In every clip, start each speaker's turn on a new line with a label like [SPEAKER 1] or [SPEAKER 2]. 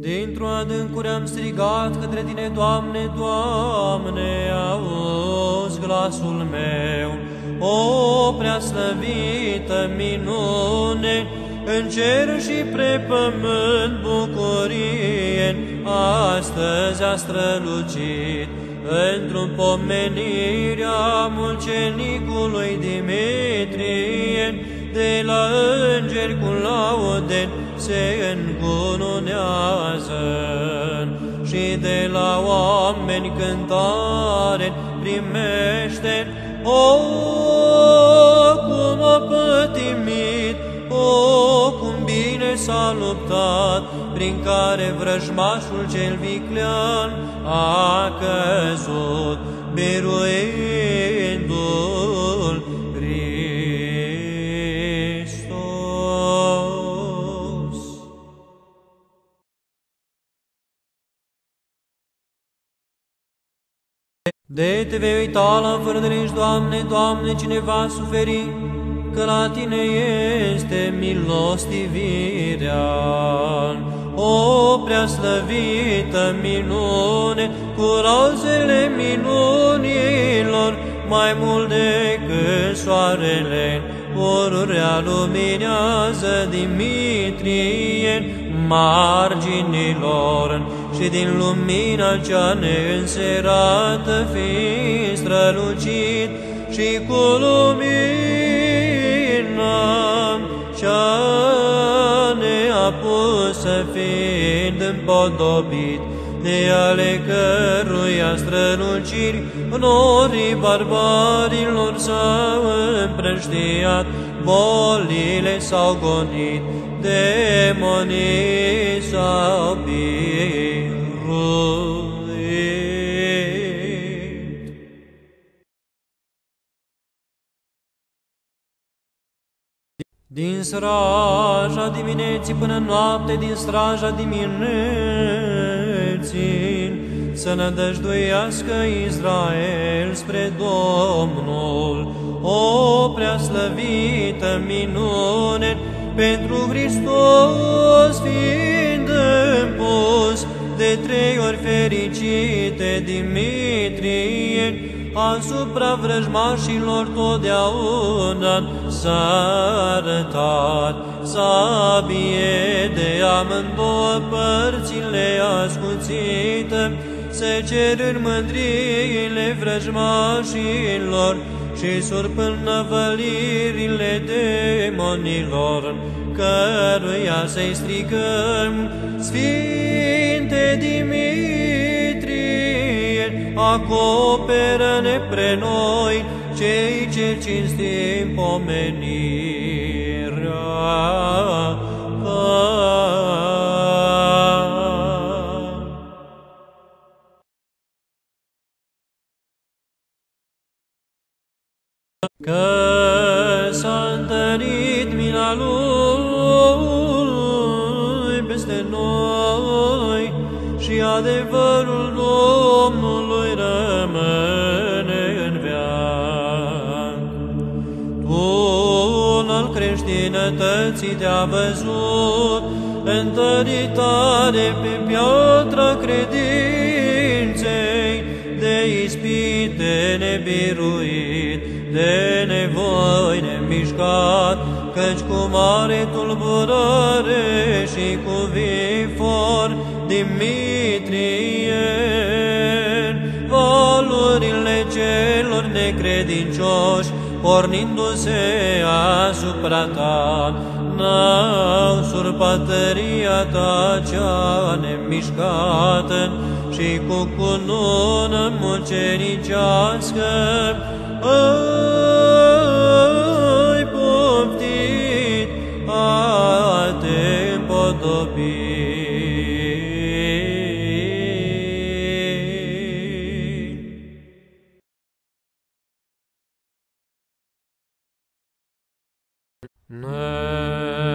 [SPEAKER 1] Dintr-o adâncuri am strigat către Tine, Doamne, Doamne, auzi glasul meu. O prea slăvită minune, în cer și pre pământ bucurie, astăzi a strălucit într-un pomenirea mulcenicului Dimitrie, de la îngeri cu laude se încununează și de la oameni cântare primește o cum a pătimit, o cum bine s-a luptat, prin care vrăjmașul cel viclean a căzut, biruindu-l De te vei uita la fără de legi, Doamne, Doamne, cineva suferi, că la Tine este milostivirea. O prea slăvită minune, cu rozele minunilor, mai mult decât soarele, pururea luminează Dimitrie marginilor și din lumina cea neînserată fi strălucit și cu lumina cea neapusă fiind împodobit de ale căruia străluciri norii barbarilor s-au împrăștiat, bolile s-au gonit, demonii s-au biruit. Din straja dimineții până noapte, din straja dimineții, să nădăjduiască Israel spre Domnul, o prea slăvită minune, pentru Hristos fiind împus, de trei ori fericite Dimitrie, asupra vrăjmașilor totdeauna s-a arătat, sabie de amândouă părțile ascuțită, se cer în mândriile vrăjmașilor și surpână vălirile demonilor, căruia să-i strigăm, Sfinte Dimitrie, acoperă-ne pre noi, cei ce cinstim pomenirea ta. Al creștinătății te-a văzut, întăritare pe piatra credinței, de ispite nebiruit, de nevoi nemișcat, căci cu mare tulburare și cu vifor Dimitrie, valurile celor necredincioși, pornindu-se asupra ta, n-au surpat tăria ta cea nemișcată și cu cunună mucenicească. ai No.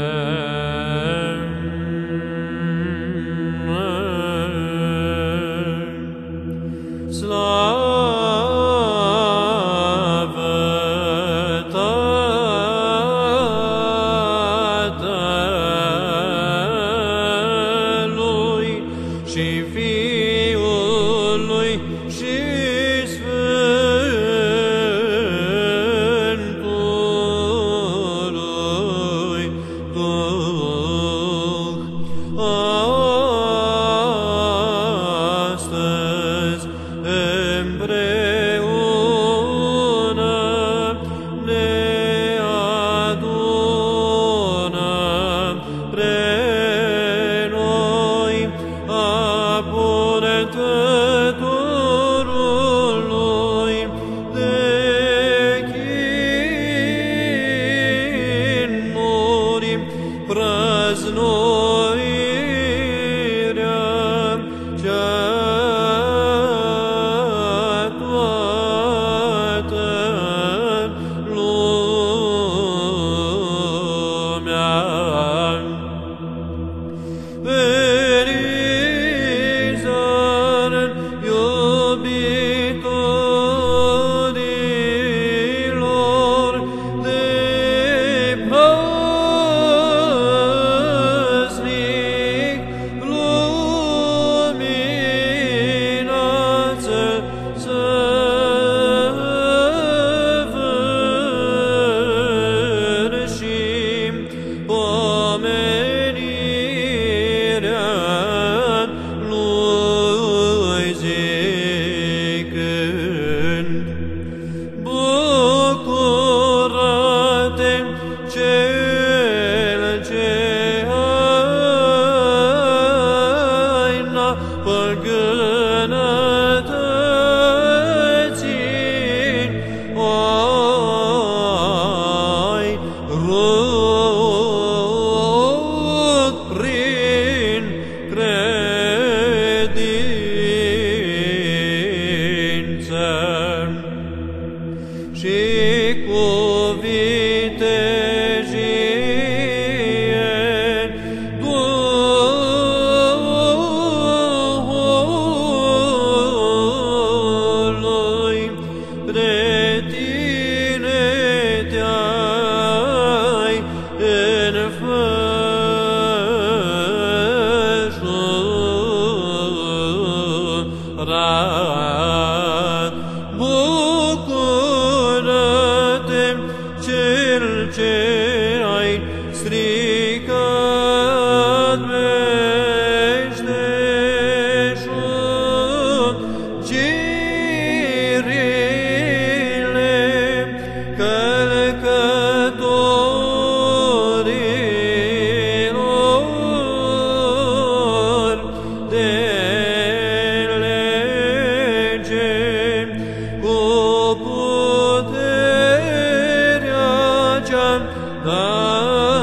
[SPEAKER 1] love.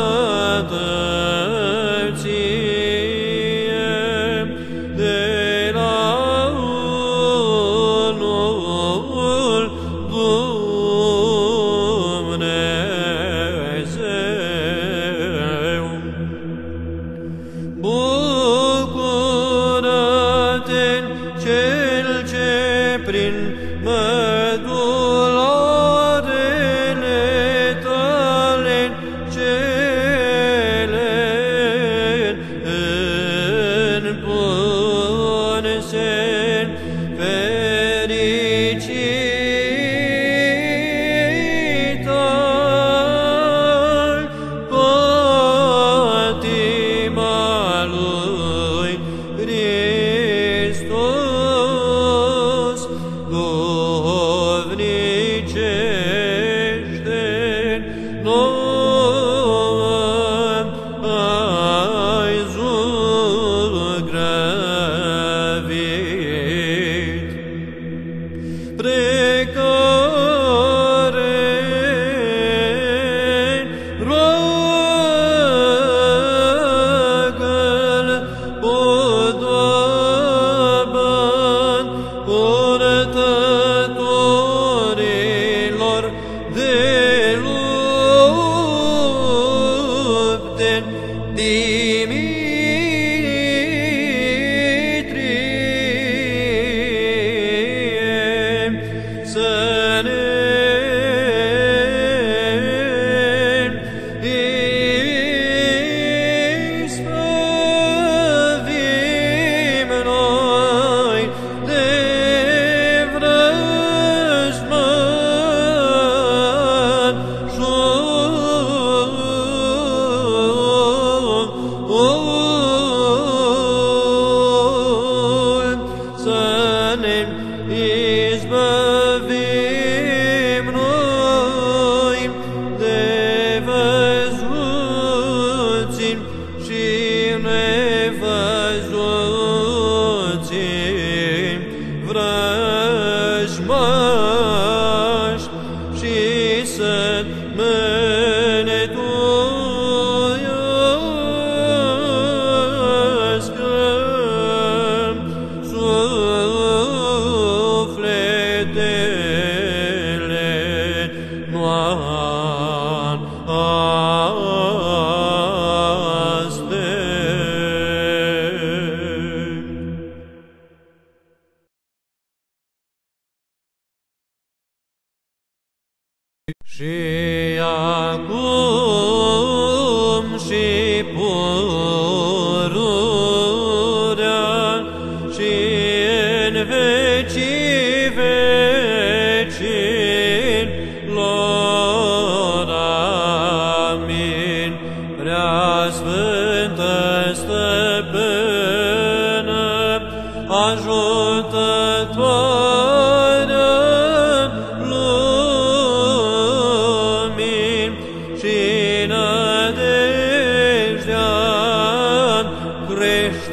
[SPEAKER 1] 的名。Oh.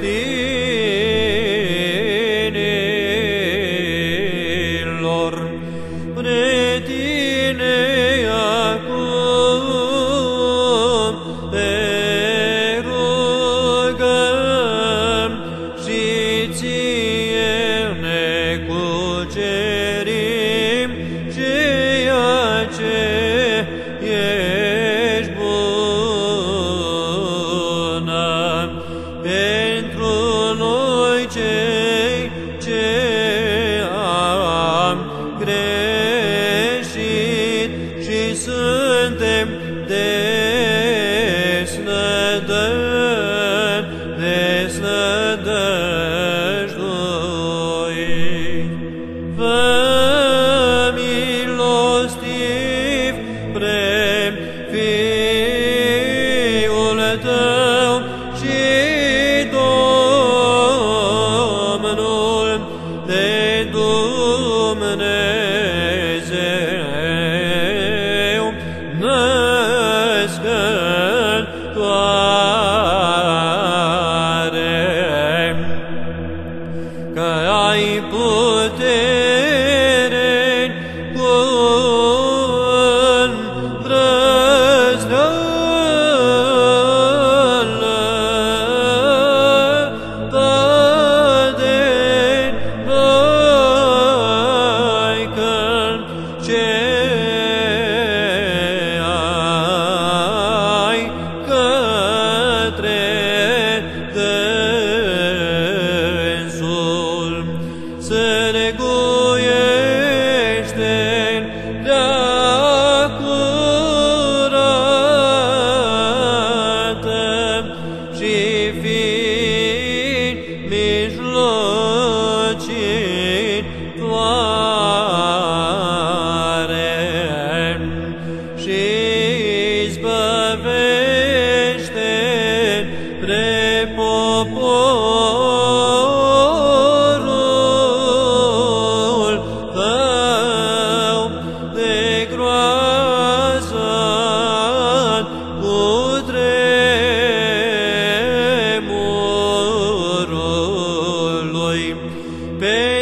[SPEAKER 1] Deus.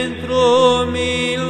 [SPEAKER 1] pentru
[SPEAKER 2] mine.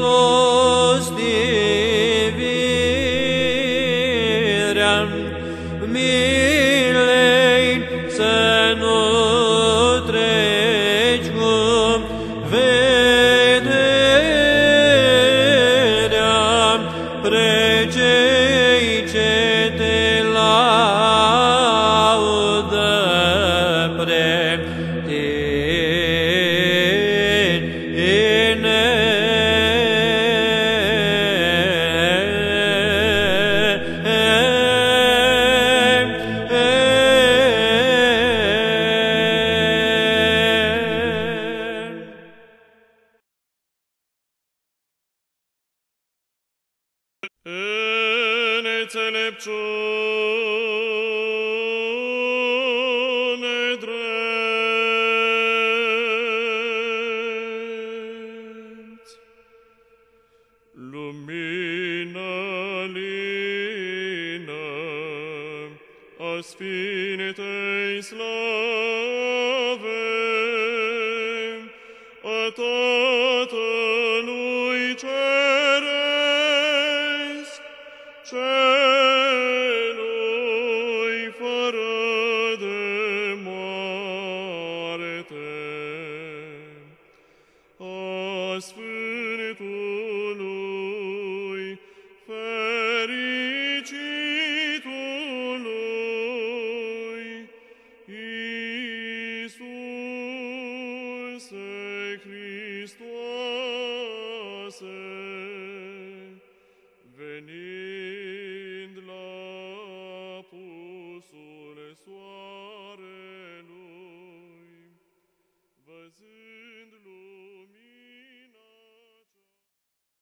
[SPEAKER 2] Lumina lina, as fine tei slave, a